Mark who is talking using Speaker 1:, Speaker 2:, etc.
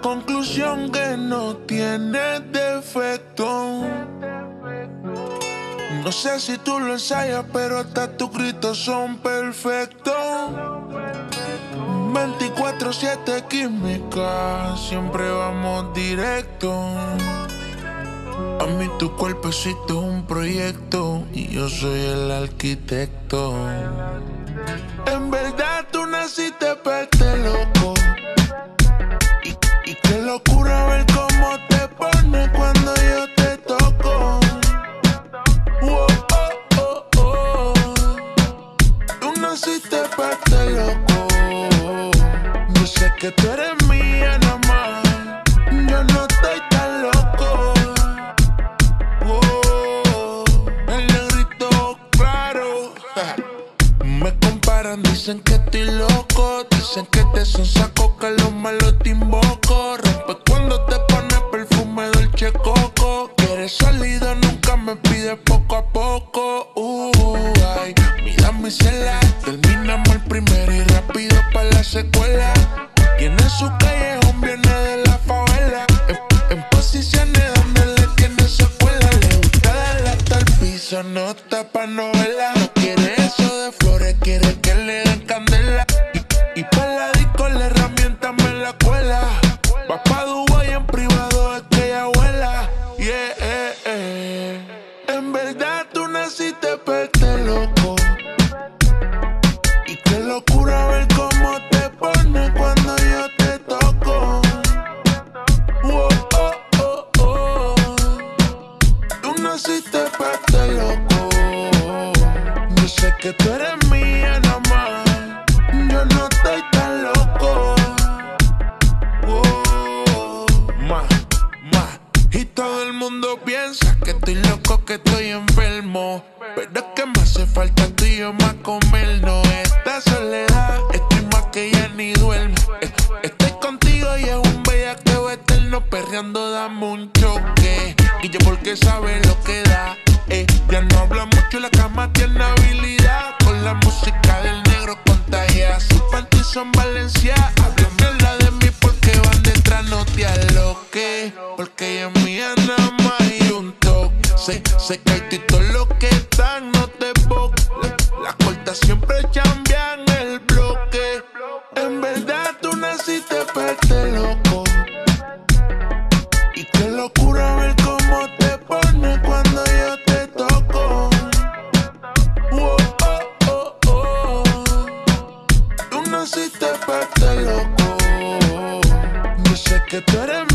Speaker 1: conclusión que no tiene defecto. No sé si tú lo ensayas, pero hasta tus gritos son perfectos. 24-7 química, siempre vamos directo. A mí tu cuerpecito es un proyecto y yo soy el arquitecto. Que tú eres mía nada más. Yo no estoy tan loco. Wow, el negrito claro. Me comparan, dicen que estoy loco. Dicen que te son saco, que los malos te invoco. Piso, no está pa' novela. No quiere eso de flores, quiere que le den candela. Y, y pa' la disco la herramienta me la cuela. Va pa' Dubai en privado, es que ella vuela. Yeah, eh, eh. En verdad tú naciste pa' sé que tú eres mía nada más. Yo no estoy tan loco. Wow, más, más. Y todo el mundo piensa que estoy loco, que estoy enfermo. Pero es que me hace falta tú y yo más comernos. Esta soledad, estoy más que ya ni duermo. Estoy contigo y es un bellaqueo eterno. Perreando, dame un choque. Guille porque sabe lo que da. Eh. Ya no habla mucho, la cama tiene habilidad. Con la música del negro contagia. Su panty son Valencia. Hablan mierda de mí porque van detrás, no te aloque. Porque ella es mía nada más y un toque. Se, se cae todo lo que están, no te boca. La, la siempre llama. naciste para estar loco. Yo sé que tú eres